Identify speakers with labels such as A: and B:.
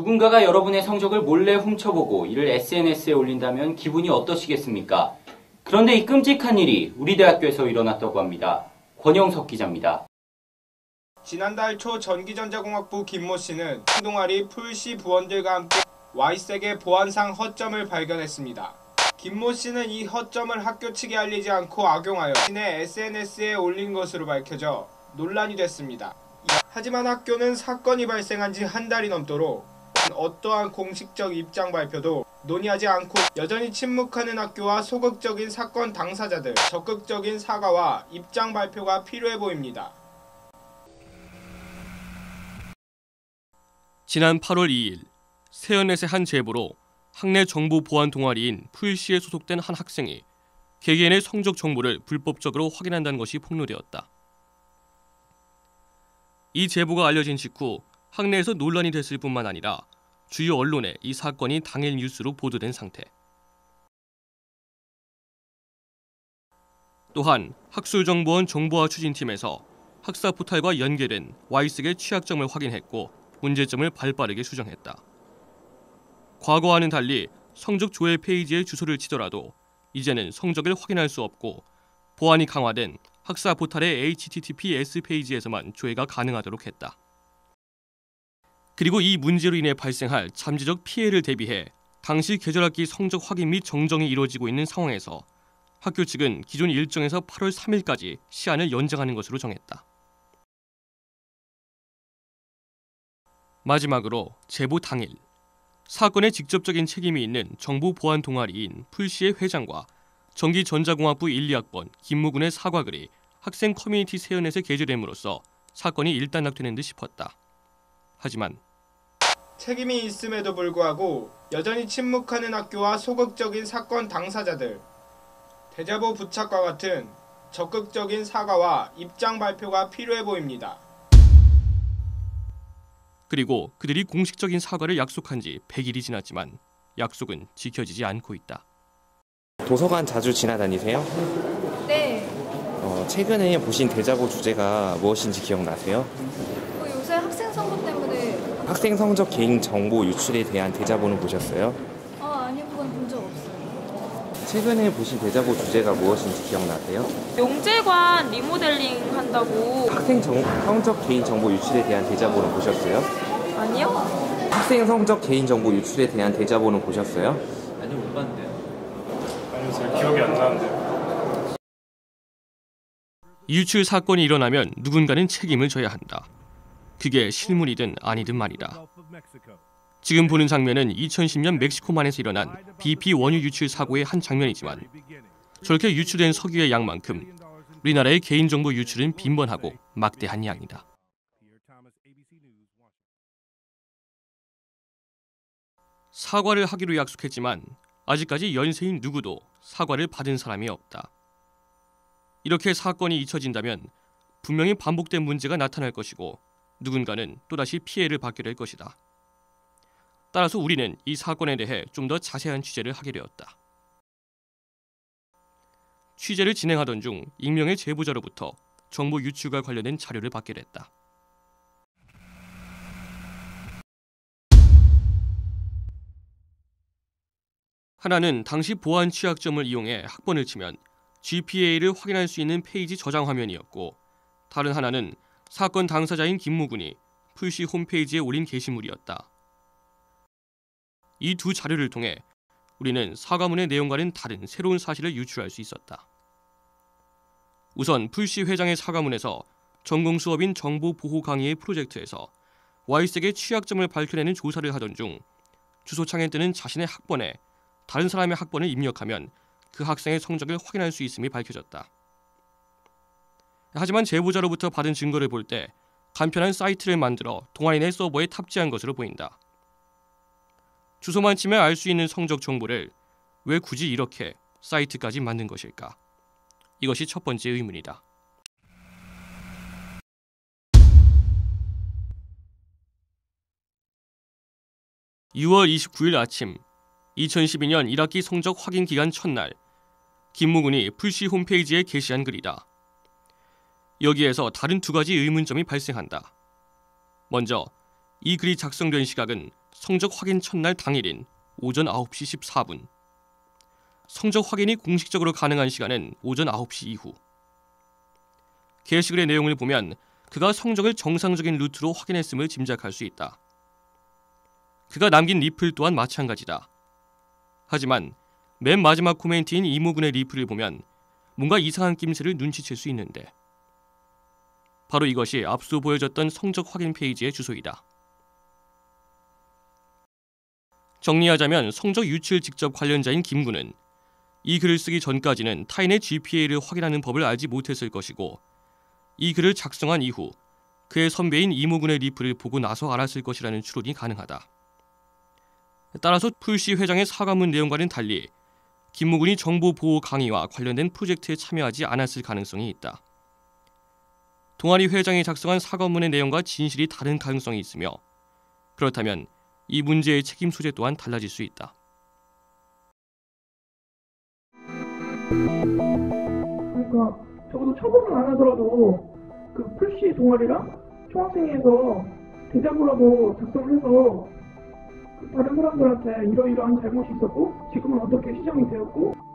A: 누군가가 여러분의 성적을 몰래 훔쳐보고 이를 SNS에 올린다면 기분이 어떠시겠습니까? 그런데 이 끔찍한 일이 우리 대학교에서 일어났다고 합니다. 권영석 기자입니다.
B: 지난달 초 전기전자공학부 김모 씨는 동아리 풀씨 부원들과 함께 Y색의 보안상 허점을 발견했습니다. 김모 씨는 이 허점을 학교 측에 알리지 않고 악용하여 자신의 SNS에 올린 것으로 밝혀져 논란이 됐습니다. 하지만 학교는 사건이 발생한 지 한 달이 넘도록 어떠한 공식적 입장 발표도 논의하지 않고 여전히 침묵하는 학교와 소극적인 사건 당사자들 적극적인 사과와 입장 발표가 필요해 보입니다.
C: 지난 8월 2일 세연넷의 한 제보로 학내 정보 보안 동아리인 풀시에 소속된 한 학생이 개개인의 성적 정보를 불법적으로 확인한다는 것이 폭로되었다. 이 제보가 알려진 직후 학내에서 논란이 됐을 뿐만 아니라 주요 언론에 이 사건이 당일 뉴스로 보도된 상태. 또한 학술정보원 정보화 추진팀에서 학사 포탈과 연계된 Y스의 취약점을 확인했고 문제점을 발빠르게 수정했다. 과거와는 달리 성적 조회 페이지에 주소를 치더라도 이제는 성적을 확인할 수 없고 보안이 강화된 학사 포탈의 HTTPS 페이지에서만 조회가 가능하도록 했다. 그리고 이 문제로 인해 발생할 잠재적 피해를 대비해 당시 계절학기 성적 확인 및 정정이 이루어지고 있는 상황에서 학교 측은 기존 일정에서 8월 3일까지 시한을 연장하는 것으로 정했다. 마지막으로 제보 당일 사건에 직접적인 책임이 있는 정보 보안 동아리인 풀시의 회장과 전기전자공학부 1, 2학번 김무군의 사과글이 학생 커뮤니티 세연넷에 게재됨으로써 사건이 일단락되는 듯 싶었다. 하지만
B: 책임이 있음에도 불구하고 여전히 침묵하는 학교와 소극적인 사건 당사자들 대자보 부착과 같은 적극적인 사과와 입장 발표가 필요해 보입니다.
C: 그리고 그들이 공식적인 사과를 약속한 지 100일이 지났지만 약속은 지켜지지 않고 있다.
D: 도서관 자주 지나다니세요?
E: 네.
D: 어, 최근에 보신 대자보 주제가 무엇인지 기억나세요?
E: 뭐 요새 학생 선거 때문에
D: 학생 성적 개인 정보 유출에 대한 대자보는 보셨어요?
E: 아 아니 그건 본 적 없어요.
D: 최근에 보신 대자보 주제가 무엇인지 기억나세요?
F: 용재관 리모델링 한다고
D: 학생 정- 성적 개인 정보 유출에 대한 대자보는 보셨어요?
F: 아니요?
D: 학생 성적 개인 정보 유출에 대한 대자보는 보셨어요?
G: 아니요 못 봤는데요.
B: 아니요, 잘 기억이 안 나는데.
C: 유출 사건이 일어나면 누군가는 책임을 져야 한다. 그게 실물이든 아니든 말이다. 지금 보는 장면은 2010년 멕시코만에서 일어난 BP 원유 유출 사고의 한 장면이지만 저렇게 유출된 석유의 양만큼 우리나라의 개인정보 유출은 빈번하고 막대한 양이다. 사과를 하기로 약속했지만 아직까지 연세인 누구도 사과를 받은 사람이 없다. 이렇게 사건이 잊혀진다면 분명히 반복된 문제가 나타날 것이고 누군가는 또다시 피해를 받게 될 것이다. 따라서 우리는 이 사건에 대해 좀 더 자세한 취재를 하게 되었다. 취재를 진행하던 중 익명의 제보자로부터 정보 유출과 관련된 자료를 받게 됐다. 하나는 당시 보안 취약점을 이용해 학번을 치면 GPA를 확인할 수 있는 페이지 저장 화면이었고 다른 하나는 사건 당사자인 김무군이 풀시 홈페이지에 올린 게시물이었다. 이 두 자료를 통해 우리는 사과문의 내용과는 다른 새로운 사실을 유추할 수 있었다. 우선 풀시 회장의 사과문에서 전공 수업인 정보 보호 강의의 프로젝트에서 Y색의 취약점을 밝혀내는 조사를 하던 중 주소창에 뜨는 자신의 학번에 다른 사람의 학번을 입력하면 그 학생의 성적을 확인할 수 있음이 밝혀졌다. 하지만 제보자로부터 받은 증거를 볼 때 간편한 사이트를 만들어 동아리 내 서버에 탑재한 것으로 보인다. 주소만 치면 알 수 있는 성적 정보를 왜 굳이 이렇게 사이트까지 만든 것일까? 이것이 첫 번째 의문이다. (6월 29일) 아침 2012년 1학기 성적 확인 기간 첫날 김무군이 풀시 홈페이지에 게시한 글이다. 여기에서 다른 두 가지 의문점이 발생한다. 먼저 이 글이 작성된 시각은 성적 확인 첫날 당일인 오전 9시 14분. 성적 확인이 공식적으로 가능한 시간은 오전 9시 이후. 게시글의 내용을 보면 그가 성적을 정상적인 루트로 확인했음을 짐작할 수 있다. 그가 남긴 리플 또한 마찬가지다. 하지만 맨 마지막 코멘트인 이모군의 리플을 보면 뭔가 이상한 낌새를 눈치챌 수 있는데 바로 이것이 앞서 보여줬던 성적 확인 페이지의 주소이다. 정리하자면 성적 유출 직접 관련자인 김군은 이 글을 쓰기 전까지는 타인의 GPA를 확인하는 법을 알지 못했을 것이고 이 글을 작성한 이후 그의 선배인 이모군의 리플을 보고 나서 알았을 것이라는 추론이 가능하다. 따라서 풀씨 회장의 사과문 내용과는 달리 김모군이 정보 보호 강의와 관련된 프로젝트에 참여하지 않았을 가능성이 있다. 동아리 회장이 작성한 사과문의 내용과 진실이 다른 가능성이 있으며 그렇다면 이 문제의 책임 소재 또한 달라질 수 있다.
G: 그러니까 적어도 처벌은 안 하더라도 그 풀씨 동아리랑 총학생회에서 대자보라도 작성을 해서 그 다른 사람들한테 이러이러한 잘못이 있었고 지금은 어떻게 시정이 되었고